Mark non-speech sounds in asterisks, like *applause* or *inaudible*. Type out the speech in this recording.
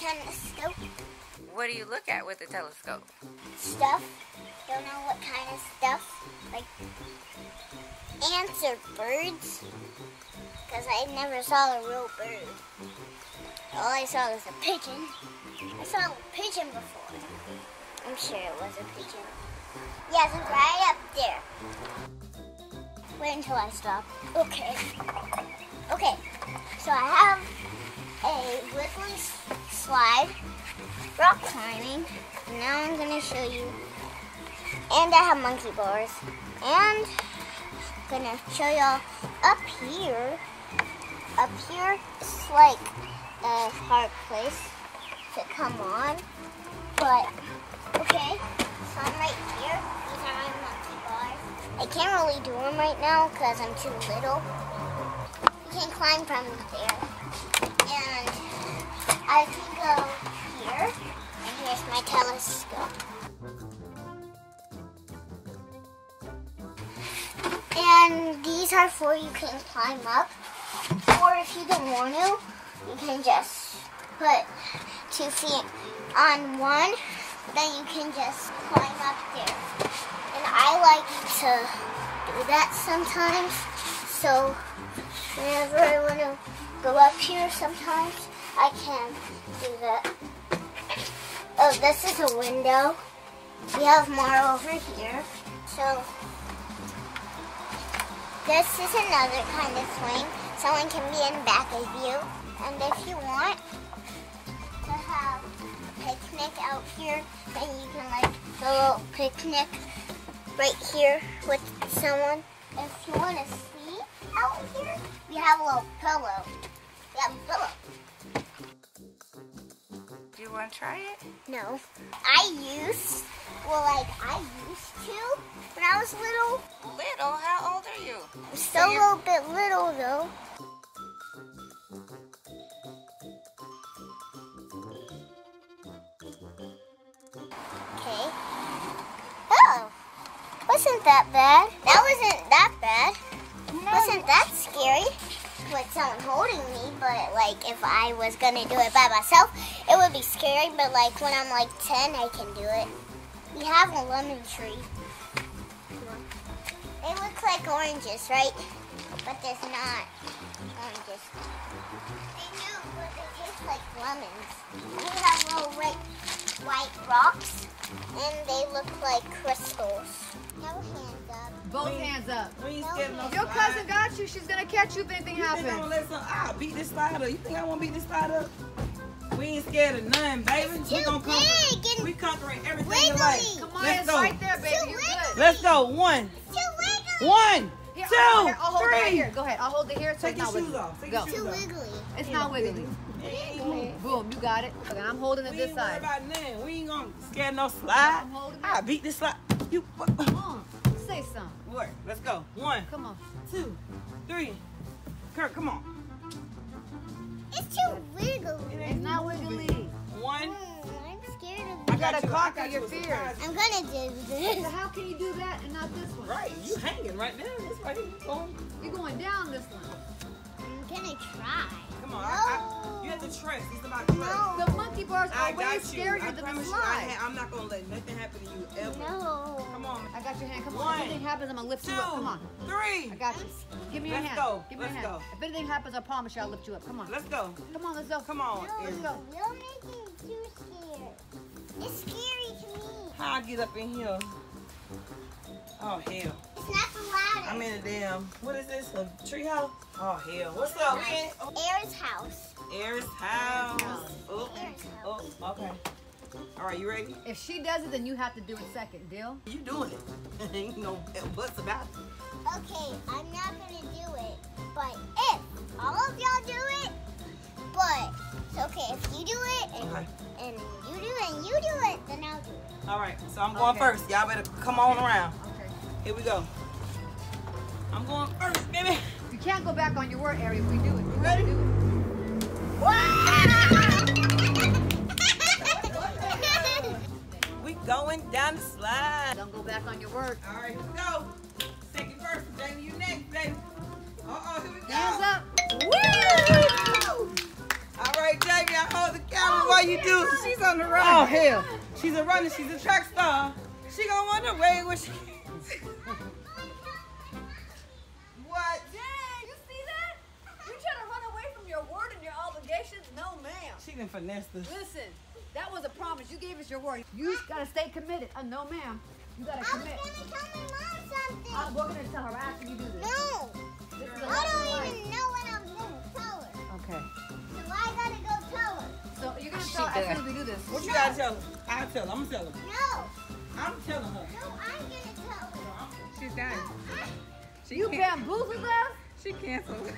telescope. What do you look at with the telescope? Stuff. Don't know what kind of stuff. Like ants or birds. Because I never saw a real bird. All I saw was a pigeon. I saw a pigeon before. I'm sure it was a pigeon. Yes, it's right up there. Wait until I stop. Okay. Okay. So I have a s- slide, rock climbing. Now I'm gonna show you. And I have monkey bars. And I'm gonna show y'all up here. Up here, it's like a hard place to come on. But okay, so I'm right here. These are my monkey bars. I can't really do them right now because I'm too little. You can't climb from there. I can go here. And here's my telescope. And these are for you can climb up. Or if you don't want to, you can just put two feet on one. Then you can just climb up there. And I like to do that sometimes. So whenever I want to go up here sometimes, I can do that. Oh, this is a window. We have more over here. So this is another kind of swing. Someone can be in back of you. And if you want to have a picnic out here, then you can like a little picnic right here with someone. If you want to sleep out here, we have a little pillow. We have a pillow. Want to try it? No. I used, well, like, I used to when I was little. Little? How old are you? I'm still a little bit little, though. Okay. Oh, wasn't that bad? That wasn't that bad. Wasn't that scary? With someone holding me, but like if I was gonna do it by myself, it would be scary. But like when I'm like 10, I can do it. We have a lemon tree. They look like oranges, right? But there's not oranges. They do, but they taste like lemons. We have little white, white rocks, and they look like crystals. No hands up. Both hands up. We ain't No, scared no your slide. cousin got you, she's gonna catch you if anything You think I'm gonna happens. let some, I'll beat this slide up. You think I wanna beat this slide up? We ain't scared of none, baby. It's we too gonna conquer. big and We conquering everything in life. Come on, Let's it's go. right there, baby. Too You're good. Let's go. One, Too one, Here, two, I'll, here, I'll hold it right here. Go ahead. I'll hold it here. So Take it's your not shoes wiggly. off. Take Go. your shoes Too off. wiggly. It's not wiggly. Boom, you got it. Okay, I'm holding it We this ain't worried side. about nothing. We ain't gonna scare no slide. I'm holding it. I beat this slide. You. Come on, say something. What? Let's go. One, Come on. two, three. Kurt, come on. It's too wiggly. It It's ain't not wiggly. One. Mm, I'm scared of I this. gotta you. I conquer got your you a fears. surprise. I'm gonna do this. So how can you do that and not this one? Right, you hanging right now. This right here. You're going down this one. I'm gonna try. Come on. I, I, you have to trust. It's about trust. No. The monkey bars I are way got you. scarier I than the promise you. I slide. I'm not gonna let nothing happen to you ever. No. Come on. I got your hand. Come on. If anything happens, I'm gonna lift Two, you up. Come on. three. I got you. Give me your Let's hand. go. Give me your Let's hand. go. If anything happens, I promise you I'll lift you up. Come on. Let's go. Come on, let's go. Come on. No, Erin. go. you're making me too scared. It's scary to me. How I get up in here? Oh hell. It's not the ladder. I'm in a damn. What is this? A tree house? Oh hell. What's up? We in Air's house. Air's house. Oh, oh, okay. All right, you ready? If she does it, then you have to do it second. Deal? You doing it? *laughs* Ain't no *laughs* what's about it. Okay, I'm not gonna do it, but if all of y'all do it, but it's okay if you do it and, Okay. and you do it and you do it, then I'll do it. All right. So I'm going Okay. first. Y'all better come on around. Okay. Here we go. I'm going first, baby. You can't go back on your word, Ari, we do it. You gotta do We going down the slide. Don't go back on your word. All right, here we go. Second verse, Jamie, you next, baby. Uh-oh, here we go. Hands up. Woo! All right, Jamie, I hold the camera. Oh, why you do. She's on the run. Oh hell, she's a runner. She's a track star. She gonna run away when she. *laughs* what? Dang, you see that? You trying to run away from your word and your obligations? No, ma'am. She done finessed us. Listen, that was a promise. You gave us your word. You gotta stay committed. Uh, no, ma'am. You gotta commit. I was gonna tell my mom something. Uh, we're gonna tell her after you do this. no, This is a I don't life. even know what I'm gonna tell her. Okay. So I gotta go tell her. So you're gonna She tell her as soon as we do this. What you gotta tell her? I'll tell her. I'm gonna tell her. No, I'm telling done. She You bamboozled us? She canceled.